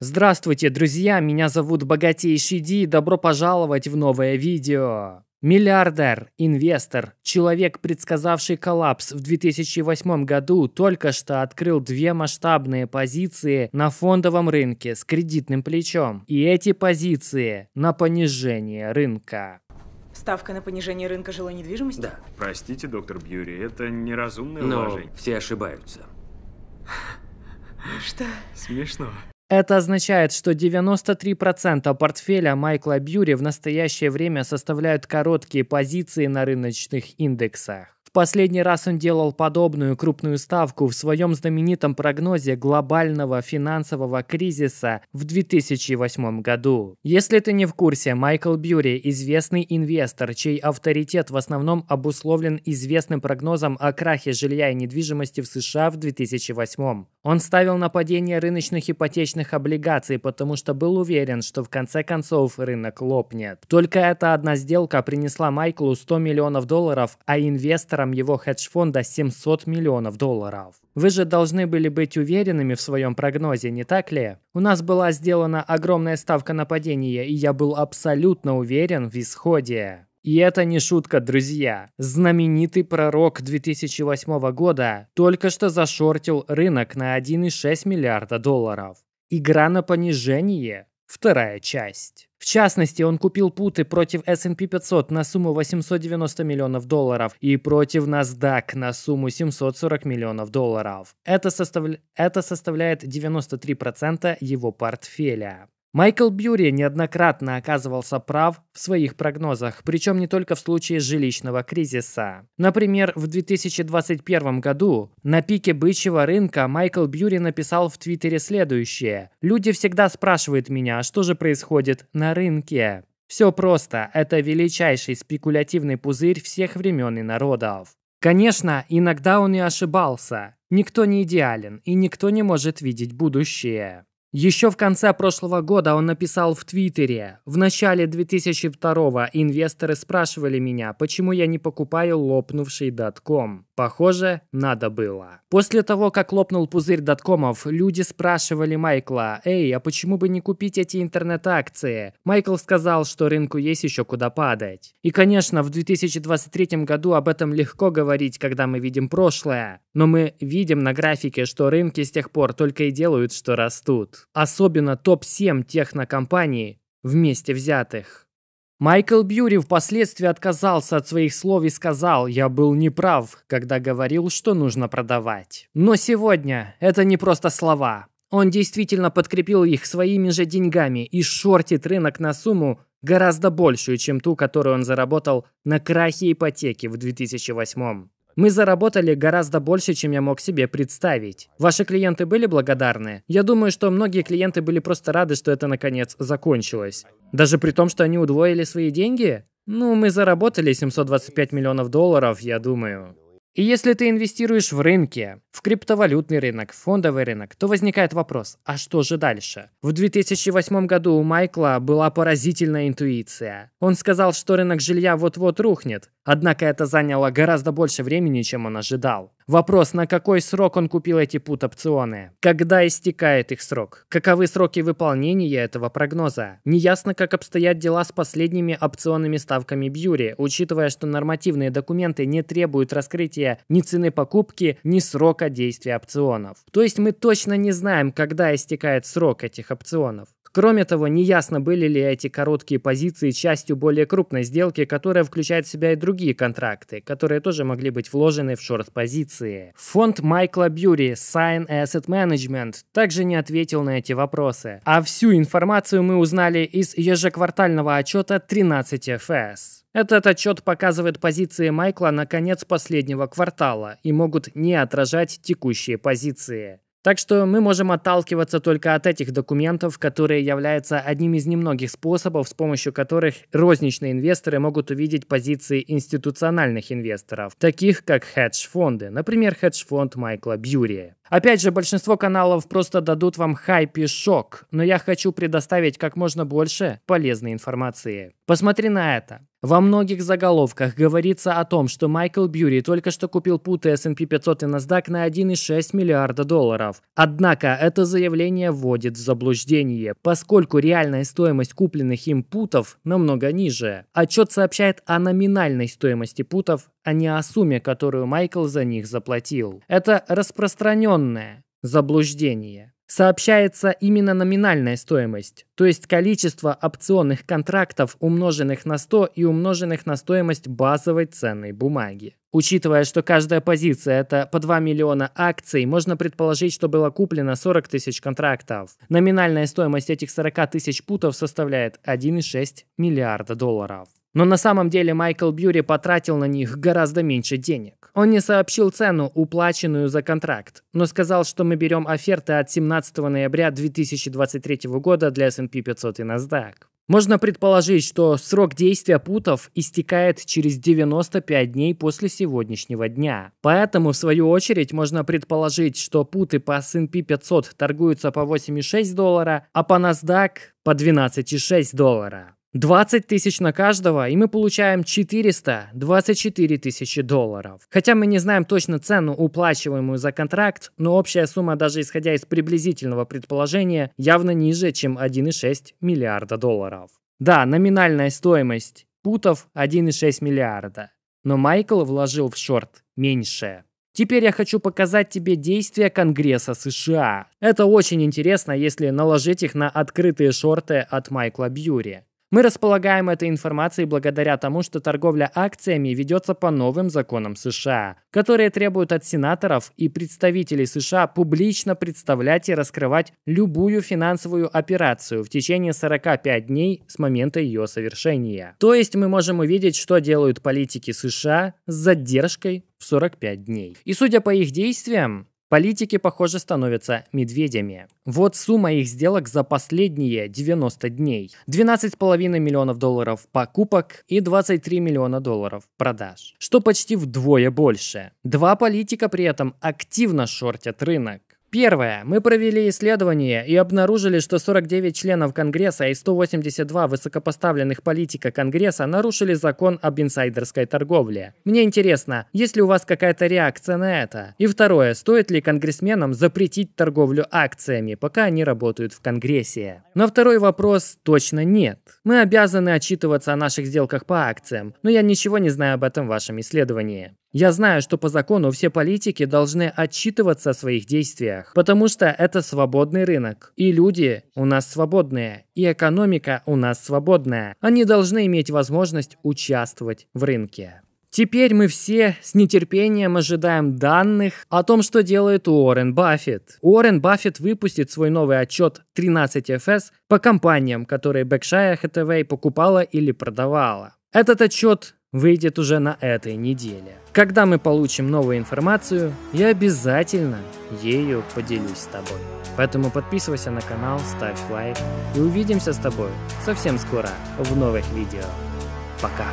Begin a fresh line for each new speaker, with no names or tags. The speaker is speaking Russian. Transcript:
Здравствуйте, друзья, меня зовут Богатейший Ди и добро пожаловать в новое видео. Миллиардер, инвестор, человек, предсказавший коллапс в 2008 году, только что открыл две масштабные позиции на фондовом рынке с кредитным плечом. И эти позиции на понижение рынка.
Ставка на понижение рынка жилой недвижимости?
Да.
Простите, доктор Бьюри, это неразумное
Но
вложение.
все ошибаются.
Что?
Смешно.
Это означает, что 93% портфеля Майкла Бьюри в настоящее время составляют короткие позиции на рыночных индексах. В последний раз он делал подобную крупную ставку в своем знаменитом прогнозе глобального финансового кризиса в 2008 году. Если ты не в курсе, Майкл Бьюри – известный инвестор, чей авторитет в основном обусловлен известным прогнозом о крахе жилья и недвижимости в США в 2008. Он ставил на падение рыночных ипотечных облигаций, потому что был уверен, что в конце концов рынок лопнет. Только эта одна сделка принесла Майклу 100 миллионов долларов, а инвесторам его хедж-фонда 700 миллионов долларов. Вы же должны были быть уверенными в своем прогнозе, не так ли? У нас была сделана огромная ставка на падение, и я был абсолютно уверен в исходе. И это не шутка, друзья. Знаменитый пророк 2008 года только что зашортил рынок на 1,6 миллиарда долларов. Игра на понижение. Вторая часть. В частности, он купил путы против S&P 500 на сумму 890 миллионов долларов и против NASDAQ на сумму 740 миллионов долларов. Это, составля... Это составляет 93% его портфеля. Майкл Бьюри неоднократно оказывался прав в своих прогнозах, причем не только в случае жилищного кризиса. Например, в 2021 году на пике бычьего рынка Майкл Бьюри написал в Твиттере следующее. «Люди всегда спрашивают меня, что же происходит на рынке?» Все просто, это величайший спекулятивный пузырь всех времен и народов. Конечно, иногда он и ошибался. Никто не идеален, и никто не может видеть будущее. Еще в конце прошлого года он написал в Твиттере. В начале 2002 инвесторы спрашивали меня, почему я не покупаю лопнувший дотком. Похоже, надо было. После того, как лопнул пузырь доткомов, люди спрашивали Майкла, «Эй, а почему бы не купить эти интернет-акции?» Майкл сказал, что рынку есть еще куда падать. И, конечно, в 2023 году об этом легко говорить, когда мы видим прошлое. Но мы видим на графике, что рынки с тех пор только и делают, что растут. Особенно топ-7 технокомпаний вместе взятых. Майкл Бьюри впоследствии отказался от своих слов и сказал, я был неправ, когда говорил, что нужно продавать. Но сегодня это не просто слова. Он действительно подкрепил их своими же деньгами и шортит рынок на сумму гораздо большую, чем ту, которую он заработал на крахе ипотеки в 2008. Мы заработали гораздо больше, чем я мог себе представить. Ваши клиенты были благодарны? Я думаю, что многие клиенты были просто рады, что это наконец закончилось. Даже при том, что они удвоили свои деньги? Ну, мы заработали 725 миллионов долларов, я думаю. И если ты инвестируешь в рынке, в криптовалютный рынок, в фондовый рынок, то возникает вопрос, а что же дальше? В 2008 году у Майкла была поразительная интуиция. Он сказал, что рынок жилья вот-вот рухнет, однако это заняло гораздо больше времени, чем он ожидал. Вопрос, на какой срок он купил эти пут-опционы? Когда истекает их срок? Каковы сроки выполнения этого прогноза? Неясно, как обстоят дела с последними опционными ставками Бьюри, учитывая, что нормативные документы не требуют раскрытия ни цены покупки, ни срока действия опционов. То есть мы точно не знаем, когда истекает срок этих опционов. Кроме того, неясно, были ли эти короткие позиции частью более крупной сделки, которая включает в себя и другие контракты, которые тоже могли быть вложены в шорт-позиции. Фонд Майкла Бьюри Sign Asset Management также не ответил на эти вопросы. А всю информацию мы узнали из ежеквартального отчета 13FS. Этот отчет показывает позиции Майкла на конец последнего квартала и могут не отражать текущие позиции. Так что мы можем отталкиваться только от этих документов, которые являются одним из немногих способов, с помощью которых розничные инвесторы могут увидеть позиции институциональных инвесторов, таких как хедж-фонды, например, хедж-фонд Майкла Бьюри. Опять же, большинство каналов просто дадут вам хайп и шок, но я хочу предоставить как можно больше полезной информации. Посмотри на это. Во многих заголовках говорится о том, что Майкл Бьюри только что купил путы S&P 500 и NASDAQ на 1,6 миллиарда долларов. Однако это заявление вводит в заблуждение, поскольку реальная стоимость купленных им путов намного ниже. Отчет сообщает о номинальной стоимости путов, а не о сумме, которую Майкл за них заплатил. Это распространенное заблуждение сообщается именно номинальная стоимость, то есть количество опционных контрактов, умноженных на 100 и умноженных на стоимость базовой ценной бумаги. Учитывая, что каждая позиция – это по 2 миллиона акций, можно предположить, что было куплено 40 тысяч контрактов. Номинальная стоимость этих 40 тысяч путов составляет 1,6 миллиарда долларов. Но на самом деле Майкл Бьюри потратил на них гораздо меньше денег. Он не сообщил цену, уплаченную за контракт, но сказал, что мы берем оферты от 17 ноября 2023 года для S&P 500 и NASDAQ. Можно предположить, что срок действия путов истекает через 95 дней после сегодняшнего дня. Поэтому, в свою очередь, можно предположить, что путы по S&P 500 торгуются по 8,6 доллара, а по NASDAQ по 12,6 доллара. 20 тысяч на каждого, и мы получаем 424 тысячи долларов. Хотя мы не знаем точно цену, уплачиваемую за контракт, но общая сумма, даже исходя из приблизительного предположения, явно ниже, чем 1,6 миллиарда долларов. Да, номинальная стоимость путов 1,6 миллиарда, но Майкл вложил в шорт меньше. Теперь я хочу показать тебе действия Конгресса США. Это очень интересно, если наложить их на открытые шорты от Майкла Бьюри. Мы располагаем этой информацией благодаря тому, что торговля акциями ведется по новым законам США, которые требуют от сенаторов и представителей США публично представлять и раскрывать любую финансовую операцию в течение 45 дней с момента ее совершения. То есть мы можем увидеть, что делают политики США с задержкой в 45 дней. И судя по их действиям, Политики, похоже, становятся медведями. Вот сумма их сделок за последние 90 дней. 12,5 миллионов долларов покупок и 23 миллиона долларов продаж. Что почти вдвое больше. Два политика при этом активно шортят рынок. Первое. Мы провели исследование и обнаружили, что 49 членов Конгресса и 182 высокопоставленных политика Конгресса нарушили закон об инсайдерской торговле. Мне интересно, есть ли у вас какая-то реакция на это? И второе. Стоит ли конгрессменам запретить торговлю акциями, пока они работают в Конгрессе? На второй вопрос точно нет. Мы обязаны отчитываться о наших сделках по акциям, но я ничего не знаю об этом вашем исследовании. Я знаю, что по закону все политики должны отчитываться о своих действиях, потому что это свободный рынок. И люди у нас свободные, и экономика у нас свободная. Они должны иметь возможность участвовать в рынке. Теперь мы все с нетерпением ожидаем данных о том, что делает Уоррен Баффет. Уоррен Баффет выпустит свой новый отчет 13FS по компаниям, которые Berkshire Hathaway покупала или продавала. Этот отчет выйдет уже на этой неделе. Когда мы получим новую информацию, я обязательно ею поделюсь с тобой. Поэтому подписывайся на канал, ставь лайк и увидимся с тобой совсем скоро в новых видео. Пока!